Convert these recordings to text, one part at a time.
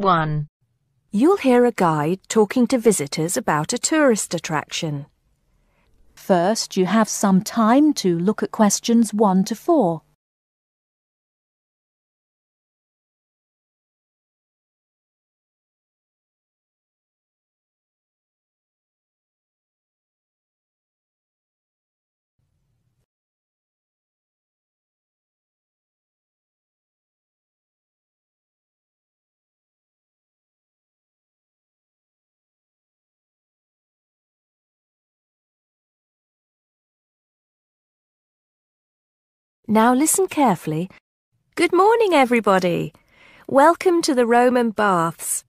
1. You'll hear a guide talking to visitors about a tourist attraction. First, you have some time to look at questions 1 to 4. Now listen carefully. Good morning, everybody. Welcome to the Roman Baths.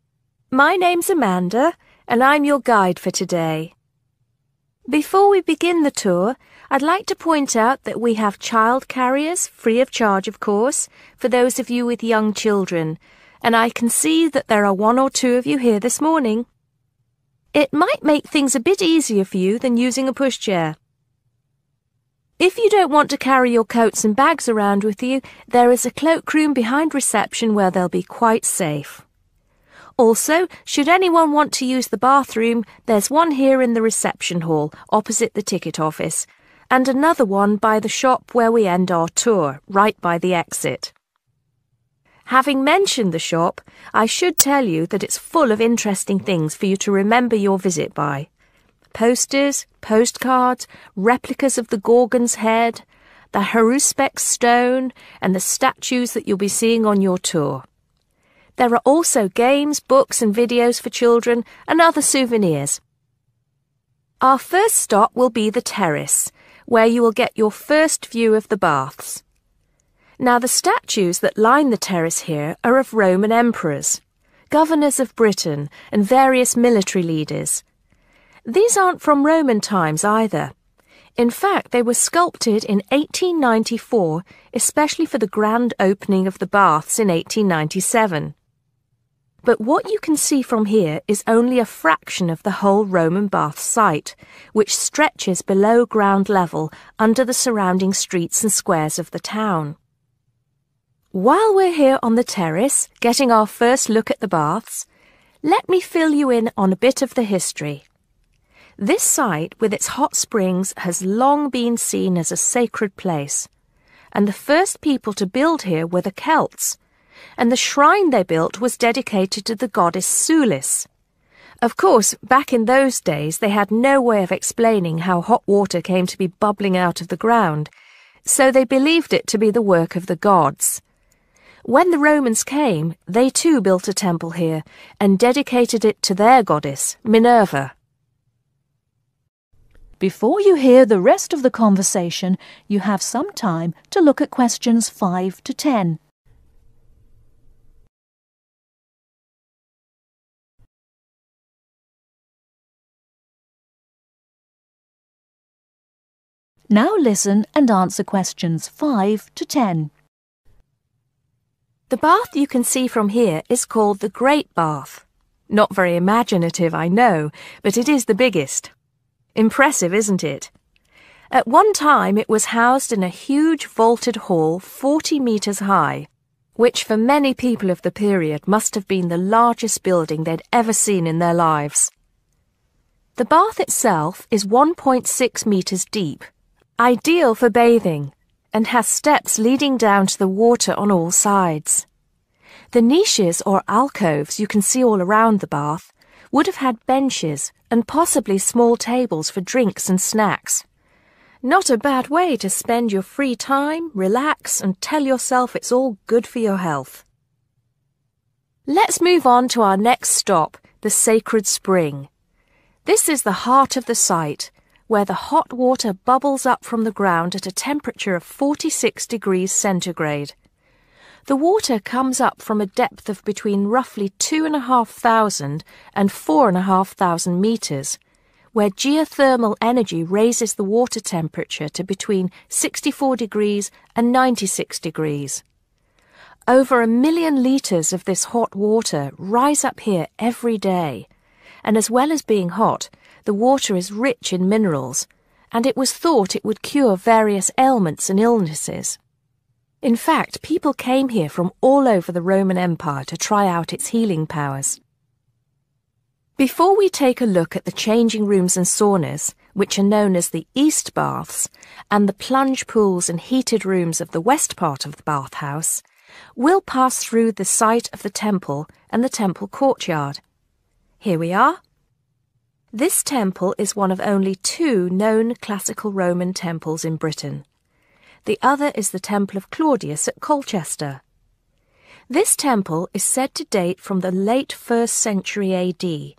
My name's Amanda, and I'm your guide for today. Before we begin the tour, I'd like to point out that we have child carriers, free of charge, of course, for those of you with young children, and I can see that there are one or two of you here this morning. It might make things a bit easier for you than using a pushchair. If you don't want to carry your coats and bags around with you, there is a cloakroom behind reception where they'll be quite safe. Also, should anyone want to use the bathroom, there's one here in the reception hall, opposite the ticket office, and another one by the shop where we end our tour, right by the exit. Having mentioned the shop, I should tell you that it's full of interesting things for you to remember your visit by posters, postcards, replicas of the Gorgon's head, the Haruspex stone, and the statues that you'll be seeing on your tour. There are also games, books, and videos for children, and other souvenirs. Our first stop will be the terrace, where you will get your first view of the baths. Now, the statues that line the terrace here are of Roman emperors, governors of Britain, and various military leaders. These aren't from Roman times either. In fact, they were sculpted in 1894, especially for the grand opening of the baths in 1897. But what you can see from here is only a fraction of the whole Roman bath site, which stretches below ground level under the surrounding streets and squares of the town. While we're here on the terrace, getting our first look at the baths, let me fill you in on a bit of the history. This site, with its hot springs, has long been seen as a sacred place, and the first people to build here were the Celts, and the shrine they built was dedicated to the goddess Sulis. Of course, back in those days, they had no way of explaining how hot water came to be bubbling out of the ground, so they believed it to be the work of the gods. When the Romans came, they too built a temple here and dedicated it to their goddess, Minerva. Before you hear the rest of the conversation, you have some time to look at questions 5 to 10. Now listen and answer questions 5 to 10. The bath you can see from here is called the Great Bath. Not very imaginative, I know, but it is the biggest. Impressive, isn't it? At one time it was housed in a huge vaulted hall 40 metres high, which for many people of the period must have been the largest building they'd ever seen in their lives. The bath itself is 1.6 metres deep ideal for bathing, and has steps leading down to the water on all sides. The niches or alcoves you can see all around the bath would have had benches and possibly small tables for drinks and snacks. Not a bad way to spend your free time, relax, and tell yourself it's all good for your health. Let's move on to our next stop, the Sacred Spring. This is the heart of the site where the hot water bubbles up from the ground at a temperature of 46 degrees centigrade. The water comes up from a depth of between roughly 2,500 and 4,500 metres, where geothermal energy raises the water temperature to between 64 degrees and 96 degrees. Over a million litres of this hot water rise up here every day, and as well as being hot, the water is rich in minerals, and it was thought it would cure various ailments and illnesses. In fact, people came here from all over the Roman Empire to try out its healing powers. Before we take a look at the changing rooms and saunas, which are known as the East Baths, and the plunge pools and heated rooms of the west part of the bathhouse, we'll pass through the site of the temple and the temple courtyard. Here we are. This temple is one of only two known classical Roman temples in Britain. The other is the Temple of Claudius at Colchester. This temple is said to date from the late 1st century AD,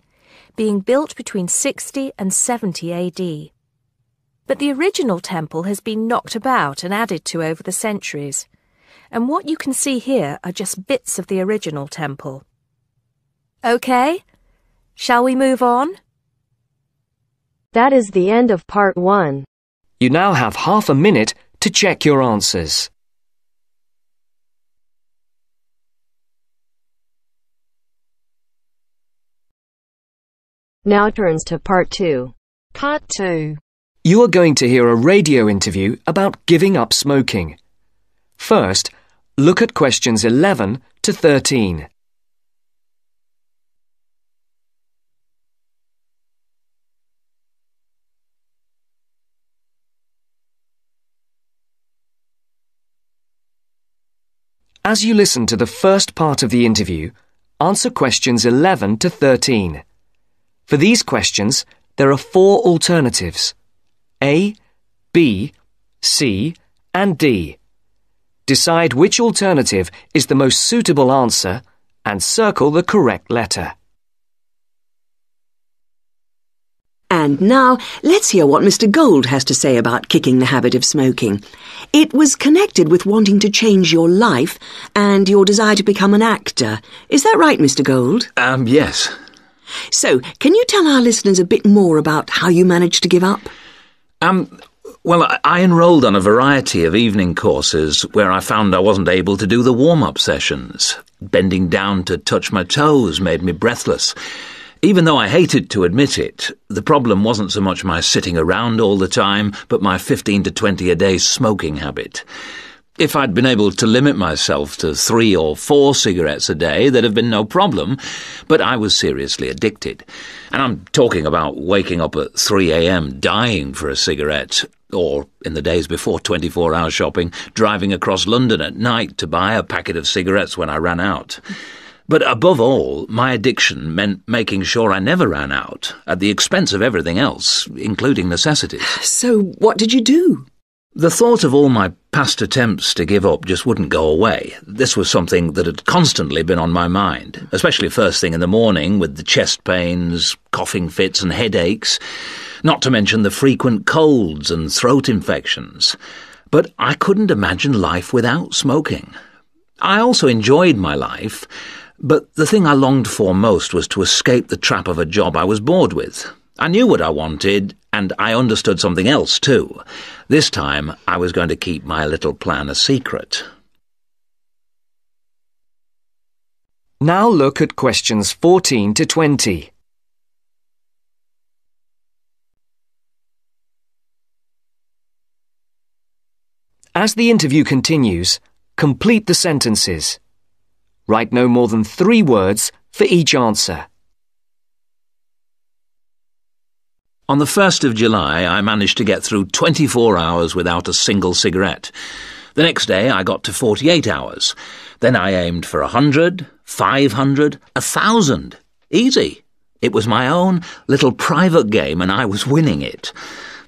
being built between 60 and 70 AD. But the original temple has been knocked about and added to over the centuries, and what you can see here are just bits of the original temple. OK, shall we move on? That is the end of part one. You now have half a minute to check your answers. Now turns to part two. Part 2. You are going to hear a radio interview about giving up smoking. First, look at questions 11 to 13. As you listen to the first part of the interview, answer questions 11 to 13. For these questions, there are four alternatives A, B, C, and D. Decide which alternative is the most suitable answer and circle the correct letter. And now, let's hear what Mr. Gold has to say about kicking the habit of smoking. It was connected with wanting to change your life and your desire to become an actor. Is that right, Mr. Gold? Um, yes. So, can you tell our listeners a bit more about how you managed to give up? Um, well, I- enrolled on a variety of evening courses where I found I wasn't able to do the warm up sessions. Bending down to touch my toes made me breathless. Even though I hated to admit it, the problem wasn't so much my sitting around all the time, but my 15 to 20 a day smoking habit. If I'd been able to limit myself to three or four cigarettes a day, there'd have been no problem, but I was seriously addicted. And I'm talking about waking up at 3 a.m. dying for a cigarette, or, in the days before 24 hour shopping, driving across London at night to buy a packet of cigarettes when I ran out. But above all, my addiction meant making sure I never ran out, at the expense of everything else, including necessities. So, what did you do? The thought of all my past attempts to give up just wouldn't go away. This was something that had constantly been on my mind, especially first thing in the morning with the chest pains, coughing fits, and headaches, not to mention the frequent colds and throat infections. But I couldn't imagine life without smoking. I also enjoyed my life, but the thing I longed for most was to escape the trap of a job I was bored with. I knew what I wanted, and I understood something else too. This time, I was going to keep my little plan a secret. Now look at questions 14 to 20. As the interview continues, complete the sentences. Write no more than three words for each answer. On the 1st of July, I managed to get through 24 hours without a single cigarette. The next day, I got to 48 hours. Then I aimed for a 100, 500, a 1,000. Easy. It was my own little private game, and I was winning it.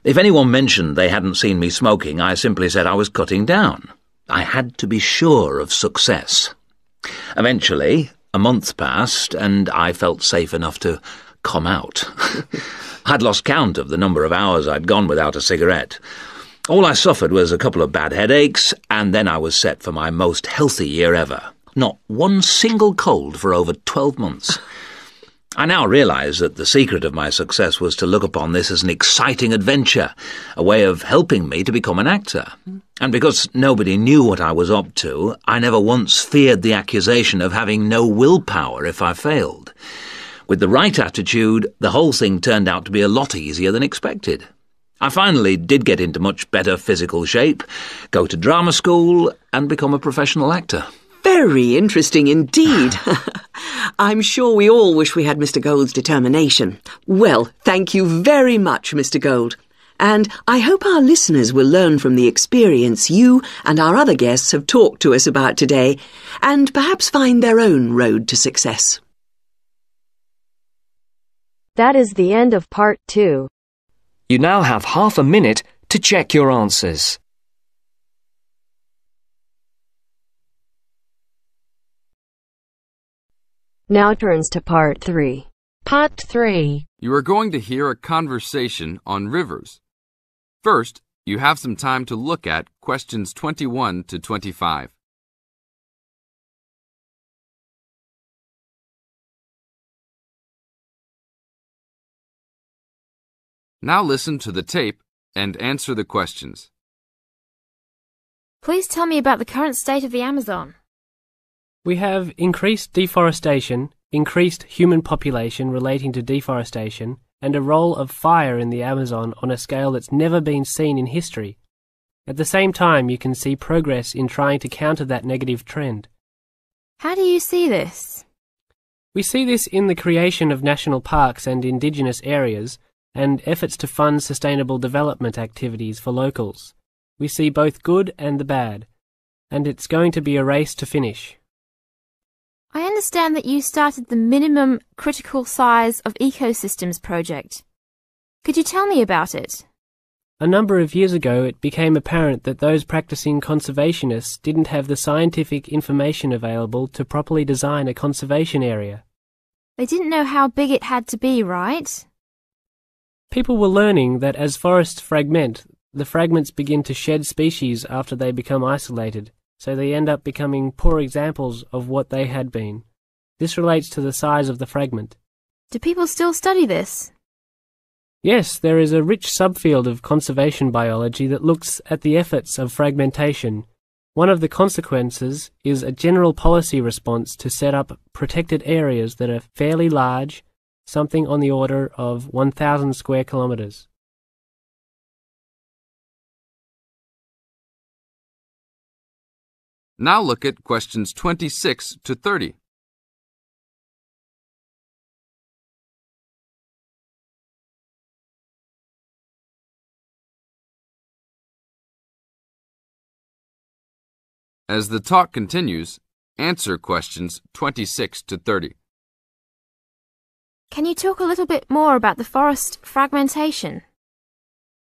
If anyone mentioned they hadn't seen me smoking, I simply said I was cutting down. I had to be sure of success. Eventually, a month passed, and I felt safe enough to come out. I'd lost count of the number of hours I'd gone without a cigarette. All I suffered was a couple of bad headaches, and then I was set for my most healthy year ever. Not one single cold for over 12 months. I now realise that the secret of my success was to look upon this as an exciting adventure, a way of helping me to become an actor. And because nobody knew what I was up to, I never once feared the accusation of having no willpower if I failed. With the right attitude, the whole thing turned out to be a lot easier than expected. I finally did get into much better physical shape, go to drama school, and become a professional actor. Very interesting indeed. I'm sure we all wish we had Mr. Gold's determination. Well, thank you very much, Mr. Gold. And I hope our listeners will learn from the experience you and our other guests have talked to us about today and perhaps find their own road to success. That is the end of part two. You now have half a minute to check your answers. Now turns to part three. Part 3. You are going to hear a conversation on rivers. First, you have some time to look at questions 21 to 25. Now listen to the tape and answer the questions. Please tell me about the current state of the Amazon. We have increased deforestation, increased human population relating to deforestation, and a role of fire in the Amazon on a scale that's never been seen in history. At the same time, you can see progress in trying to counter that negative trend. How do you see this? We see this in the creation of national parks and indigenous areas, and efforts to fund sustainable development activities for locals. We see both good and the bad, and it's going to be a race to finish. I understand that you started the Minimum Critical Size of Ecosystems project. Could you tell me about it? A number of years ago, it became apparent that those practicing conservationists didn't have the scientific information available to properly design a conservation area. They didn't know how big it had to be, right? People were learning that as forests fragment, the fragments begin to shed species after they become isolated, so they end up becoming poor examples of what they had been. This relates to the size of the fragment. Do people still study this? Yes, there is a rich subfield of conservation biology that looks at the efforts of fragmentation. One of the consequences is a general policy response to set up protected areas that are fairly large, something on the order of 1,000 square kilometres. Now look at questions 26 to 30. As the talk continues, answer questions 26 to 30. Can you talk a little bit more about the forest fragmentation?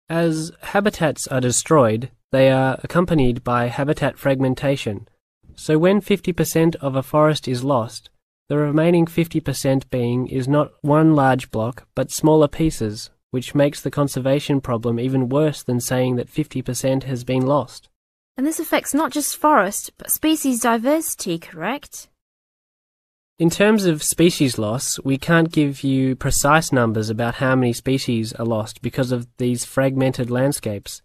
As habitats are destroyed, they are accompanied by habitat fragmentation. So when 50% of a forest is lost, the remaining 50% being is not one large block, but smaller pieces, which makes the conservation problem even worse than saying that 50% has been lost. And this affects not just forest, but species diversity, correct? In terms of species loss, we can't give you precise numbers about how many species are lost because of these fragmented landscapes,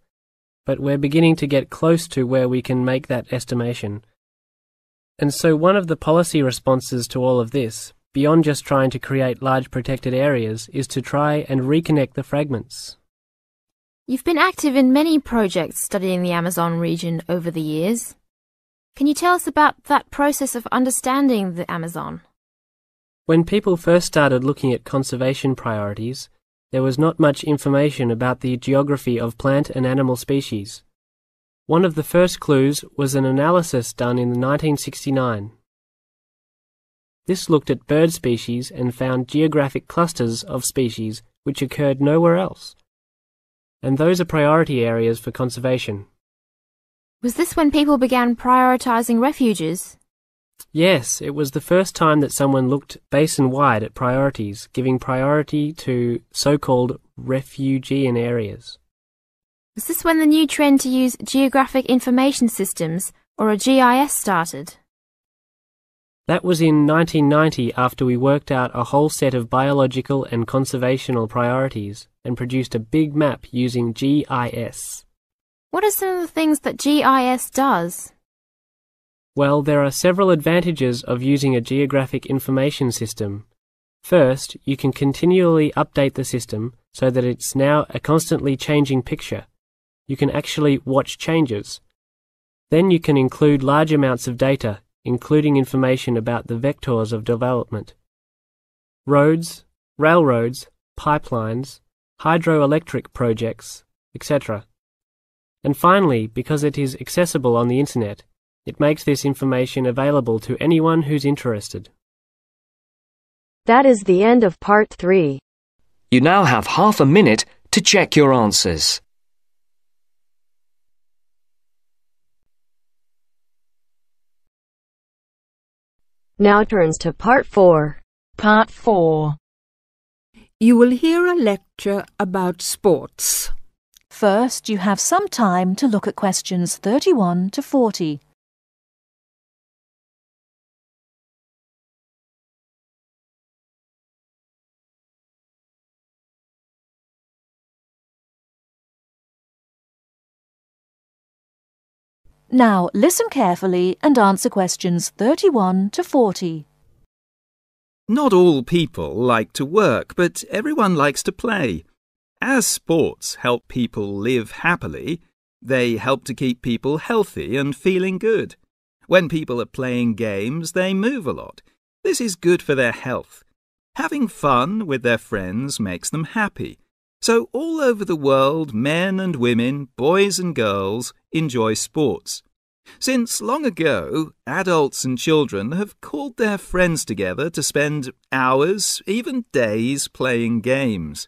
but we're beginning to get close to where we can make that estimation. And so one of the policy responses to all of this, beyond just trying to create large protected areas, is to try and reconnect the fragments. You've been active in many projects studying the Amazon region over the years. Can you tell us about that process of understanding the Amazon? When people first started looking at conservation priorities, there was not much information about the geography of plant and animal species. One of the first clues was an analysis done in 1969. This looked at bird species and found geographic clusters of species which occurred nowhere else. And those are priority areas for conservation. Was this when people began prioritizing refuges? Yes, it was the first time that someone looked basin wide at priorities, giving priority to so called refugean areas. Was this when the new trend to use Geographic Information Systems, or a GIS, started? That was in 1990 after we worked out a whole set of biological and conservational priorities and produced a big map using GIS. What are some of the things that GIS does? Well, there are several advantages of using a geographic information system. First, you can continually update the system so that it's now a constantly changing picture. You can actually watch changes. Then you can include large amounts of data, including information about the vectors of development. Roads, railroads, pipelines, hydroelectric projects, etc. And finally, because it is accessible on the internet, it makes this information available to anyone who's interested. That is the end of part 3. You now have half a minute to check your answers. Now turns to part 4. Part 4. You will hear a lecture about sports. First, you have some time to look at questions 31 to 40. Now listen carefully and answer questions 31 to 40. Not all people like to work, but everyone likes to play. As sports help people live happily, they help to keep people healthy and feeling good. When people are playing games, they move a lot. This is good for their health. Having fun with their friends makes them happy. So, all over the world, men and women, boys and girls enjoy sports. Since long ago, adults and children have called their friends together to spend hours, even days, playing games.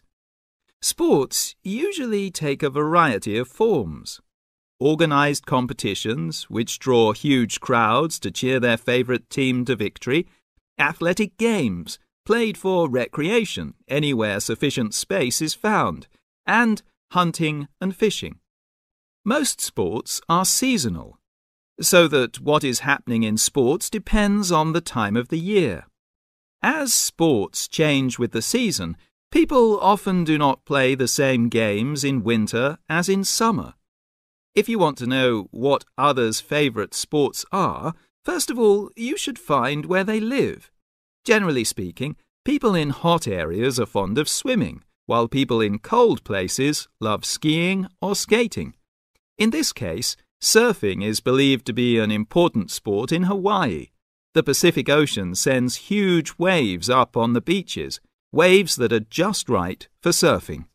Sports usually take a variety of forms. Organised competitions, which draw huge crowds to cheer their favourite team to victory, athletic games, played for recreation anywhere sufficient space is found, and hunting and fishing. Most sports are seasonal, so that what is happening in sports depends on the time of the year. As sports change with the season, People often do not play the same games in winter as in summer. If you want to know what others' favourite sports are, first of all, you should find where they live. Generally speaking, people in hot areas are fond of swimming, while people in cold places love skiing or skating. In this case, surfing is believed to be an important sport in Hawaii. The Pacific Ocean sends huge waves up on the beaches, waves that are just right for surfing.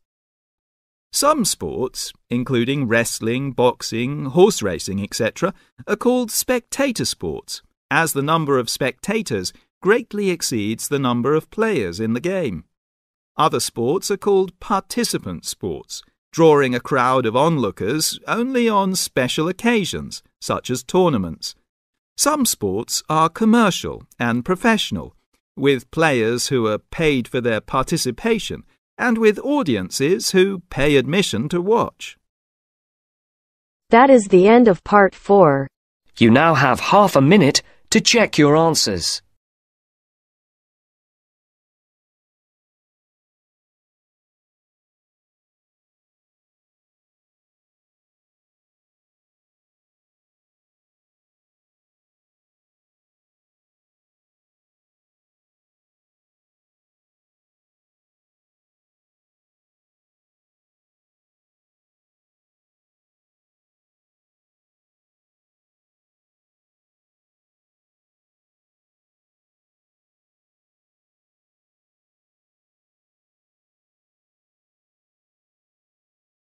Some sports, including wrestling, boxing, horse racing, etc., are called spectator sports, as the number of spectators greatly exceeds the number of players in the game. Other sports are called participant sports, drawing a crowd of onlookers only on special occasions, such as tournaments. Some sports are commercial and professional, with players who are paid for their participation and with audiences who pay admission to watch. That is the end of part 4. You now have half a minute to check your answers.